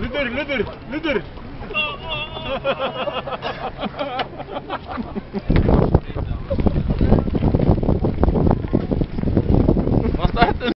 Lüder, lüder, lüder.